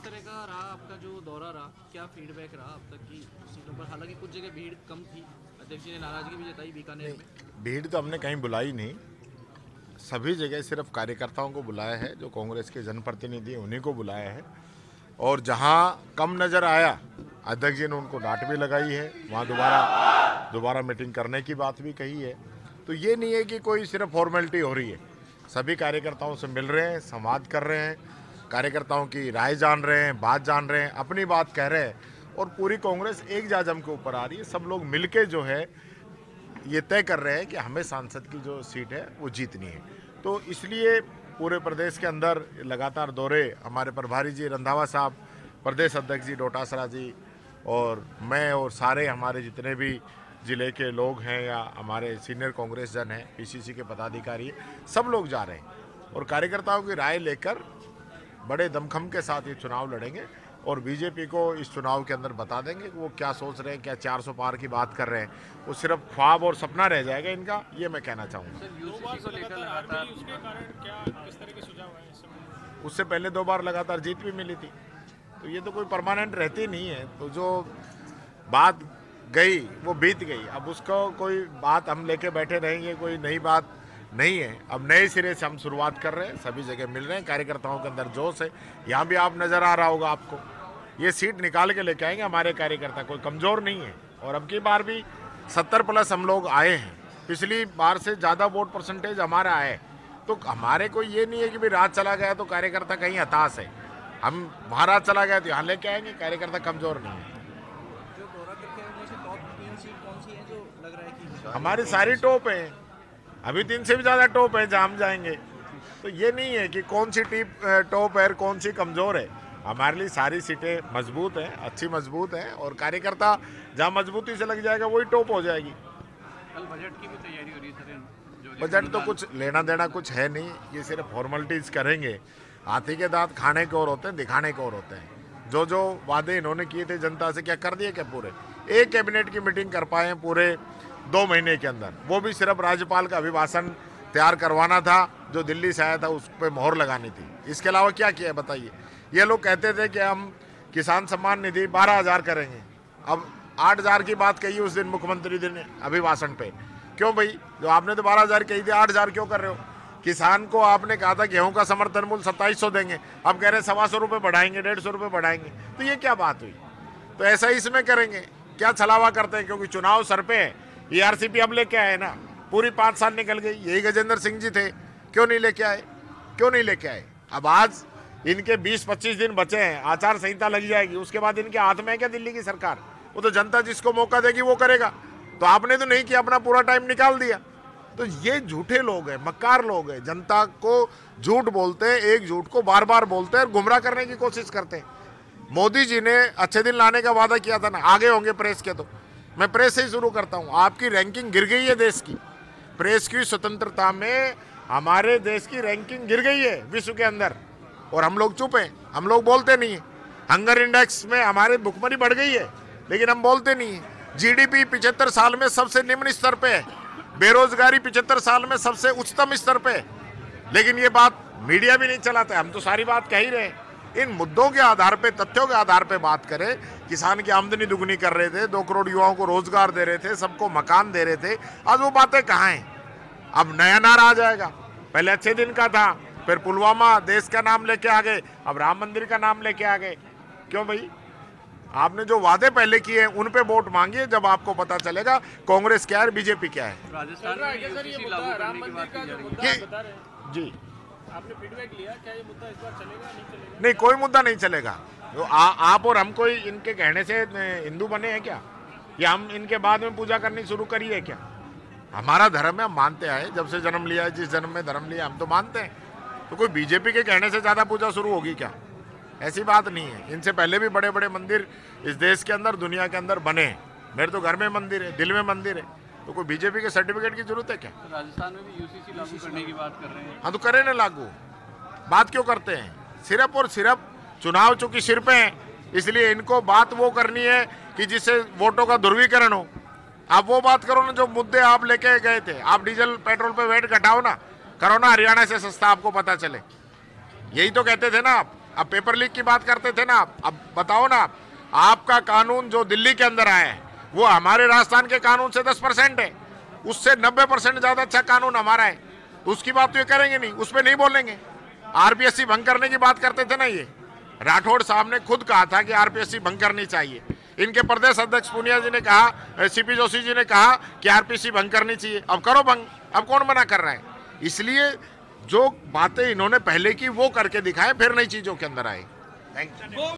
किस तरह का रहा आपका जो दौरा रहा क्या फीडबैक रहा अब तक की सीटों पर? हालाँकि कुछ जगह भीड़ कम थी। अध्यक्ष जी ने नाराज़गी भी जताई बीकानेर में। भीड़ तो हमने कहीं बुलाई नहीं। सभी जगह सिर्फ़ कार्यकर्ताओं को बुलाया है जो कांग्रेस के जनप्रतिनिधि उन्हीं को बुलाया है। और जहाँ कम नज़र आया अध्यक्ष जी ने उनको डांट भी लगाई है। वहाँ दोबारा दोबारा मीटिंग करने की बात भी कही है। तो ये नहीं है कि कोई सिर्फ़ फॉर्मेलिटी हो रही है। सभी कार्यकर्ताओं से मिल रहे हैं संवाद कर रहे हैं। कार्यकर्ताओं की राय जान रहे हैं, बात जान रहे हैं, अपनी बात कह रहे हैं और पूरी कांग्रेस एक जाजम के ऊपर आ रही है। सब लोग मिलके जो है, ये तय कर रहे हैं कि हमें सांसद की जो सीट है, वो जीतनी है। तो इसलिए पूरे प्रदेश के अंदर लगातार दौरे, हमारे प्रभारी जी रंधावा साहब, प्रदेश अध्यक्ष जी डोटासरा जी और मैं और सारे हमारे जितने भी ज़िले के लोग हैं या हमारे सीनियर कांग्रेस जन हैं, पीसीसी के पदाधिकारी, सब लोग जा रहे हैं और कार्यकर्ताओं की राय लेकर बड़े दमखम के साथ ये चुनाव लड़ेंगे और बीजेपी को इस चुनाव के अंदर बता देंगे कि वो क्या सोच रहे हैं क्या 400 पार की बात कर रहे हैं। वो सिर्फ़ ख्वाब और सपना रह जाएगा इनका ये मैं कहना चाहूँगा। सर यूसीसी को लेकर लगातार उसके कारण क्या किस तरह के सुझाव आए इस समय? उससे पहले दो बार लगातार जीत भी मिली थी। तो ये तो कोई परमानेंट रहती नहीं है। तो जो बात गई वो बीत गई। अब उसको कोई बात हम लेके बैठे रहेंगे कोई नई बात नहीं है। अब नए सिरे से हम शुरुआत कर रहे हैं सभी जगह मिल रहे हैं कार्यकर्ताओं के अंदर जोश है। यहाँ भी आप नज़र आ रहा होगा आपको। ये सीट निकाल के लेके आएँगे हमारे कार्यकर्ता कोई कमज़ोर नहीं है। और अब की बार भी सत्तर प्लस हम लोग आए हैं। पिछली बार से ज़्यादा वोट परसेंटेज हमारा आए तो हमारे को ये नहीं है कि भाई रात चला गया तो कार्यकर्ता कहीं हताश है। हम वहाँ रात चला गया तो यहाँ लेके आएँगे कार्यकर्ता कमज़ोर नहीं है। हमारी सारी टॉप है। अभी तीन से भी ज़्यादा टॉप है जहाँ हम जाएँगे। तो ये नहीं है कि कौन सी टीप टॉप है कौन सी कमज़ोर है। हमारे लिए सारी सीटें मज़बूत हैं अच्छी मज़बूत हैं और कार्यकर्ता जहाँ मजबूती से लग जाएगा वही टॉप हो जाएगी। कल बजट की भी तैयारी हो रही है सर बजट तो कुछ लेना देना कुछ है नहीं ये सिर्फ़ फॉर्मेलिटीज़ करेंगे। हाथी के दांत खाने के और होते हैं दिखाने के और होते हैं। जो जो वादे इन्होंने किए थे जनता से क्या कर दिए क्या पूरे? एक कैबिनेट की मीटिंग कर पाए पूरे दो महीने के अंदर। वो भी सिर्फ़ राज्यपाल का अभिभाषण तैयार करवाना था, जो दिल्ली से आया था, उस पर मोहर लगानी थी। इसके अलावा क्या किया बताइए? ये लोग कहते थे कि हम किसान सम्मान निधि बारह हज़ार करेंगे। अब आठ हज़ार की बात कही उस दिन मुख्यमंत्री जी ने अभिभाषण पे। क्यों भाई? जो आपने तो बारह हज़ार कही थी, आठ हज़ार क्यों कर रहे हो? किसान को आपने कहा था गेहूँ का समर्थन मूल्य सत्ताईस सौ देंगे। अब कह रहे हैं सवा सौ रुपये बढ़ाएँगे, डेढ़ सौ रुपये बढ़ाएँगे। तो ये क्या बात हुई? तो ऐसा ही इसमें करेंगे। क्या छलावा करते हैं? क्योंकि चुनाव सर पे है। ये आर अब लेके आए ना। पूरी पाँच साल निकल गई। यही गजेंद्र सिंह जी थे। क्यों नहीं लेके आए? क्यों नहीं लेके आए? अब आज इनके 20-25 दिन बचे हैं। आचार संहिता लग जाएगी। उसके बाद इनके हाथ में है क्या दिल्ली की सरकार? वो तो जनता जिसको मौका देगी वो करेगा। तो आपने तो नहीं किया, अपना पूरा टाइम निकाल दिया। तो ये झूठे लोग हैं, मक्कार लोग हैं। जनता को झूठ बोलते हैं, एक झूठ को बार बार बोलते हैं और गुमराह करने की कोशिश करते हैं। मोदी जी ने अच्छे दिन लाने का वादा किया था ना। आगे होंगे प्रेस के तो। मैं प्रेस से ही शुरू करता हूँ। आपकी रैंकिंग गिर गई है देश की। प्रेस की स्वतंत्रता में हमारे देश की रैंकिंग गिर गई है विश्व के अंदर। और हम लोग चुप हैं। हम लोग बोलते नहीं हैं। हंगर इंडेक्स में हमारी भुखमरी बढ़ गई है। लेकिन हम बोलते नहीं हैं। जीडीपी पिछहत्तर साल में सबसे निम्न स्तर पे है। बेरोजगारी पिछहत्तर साल में सबसे उच्चतम स्तर पे है। लेकिन ये बात मीडिया भी नहीं चलाता है। हम तो सारी बात कह ही रहे हैं। इन मुद्दों के आधार पे तथ्यों के आधार पे बात करें किसान की आमदनी दुगनी कर रहे थे दो करोड़ युवाओं को रोज़गार दे रहे थे सबको मकान दे रहे थे। आज वो बातें कहाँ हैं? अब नया नारा आ जाएगा। पहले अच्छे दिन का था फिर पुलवामा देश का नाम लेके आ गए अब राम मंदिर का नाम लेके आ गए। क्यों भाई? आपने जो वादे पहले किए हैं उन पे वोट मांगिए जब आपको पता चलेगा कांग्रेस क्या है बीजेपी क्या है। राजस्थान में जा। आपने फीडबैक लिया? क्या ये मुद्दा इस बार चलेगा नहीं चलेगा? नहीं कोई मुद्दा नहीं चलेगा। तो आ, आप और हम कोई इनके कहने से हिंदू बने हैं क्या? या हम इनके बाद में पूजा करनी शुरू करी है क्या? हमारा धर्म है हम मानते आए। जब से जन्म लिया है जिस जन्म में धर्म लिया हम तो मानते हैं। तो कोई बीजेपी के कहने से ज़्यादा पूजा शुरू होगी क्या? ऐसी बात नहीं है। इनसे पहले भी बड़े बड़े मंदिर इस देश के अंदर दुनिया के अंदर बने हैं। मेरे तो घर में मंदिर है दिल में मंदिर है। तो कोई बीजेपी के सर्टिफिकेट की ज़रूरत है क्या? तो राजस्थान में भी यूसीसी लागू करने की बात कर रहे हैं। हाँ तो करें ना लागू। बात क्यों करते हैं? सिर्फ़ और सिर्फ़ चुनाव चूँकि सिर पे है इसलिए इनको बात वो करनी है कि जिससे वोटों का ध्रुवीकरण हो। आप वो बात करो ना जो मुद्दे आप लेके गए थे। आप डीजल पेट्रोल पे वेट घटाओ ना। करो ना हरियाणा से सस्ता आपको पता चले। यही तो कहते थे ना आप। अब पेपर लीक की बात करते थे ना आप। अब बताओ ना आप। आपका कानून जो दिल्ली के अंदर आया है वो हमारे राजस्थान के कानून से दस परसेंट है। उससे नब्बे परसेंट ज़्यादा अच्छा कानून हमारा है। तो उसकी बात तो ये करेंगे नहीं उस पर नहीं बोलेंगे। आरपीएससी भंग करने की बात करते थे ना ये। राठौड़ साहब ने खुद कहा था कि आरपीएससी भंग करनी चाहिए। इनके प्रदेश अध्यक्ष पुनिया जी ने कहा सीपी जोशी जी ने कहा कि आरपीएससी भंग करनी चाहिए। अब करो भंग अब कौन मना कर रहा है? इसलिए जो बातें इन्होंने पहले की वो करके दिखाए फिर नई चीज़ों के अंदर आए। Thank you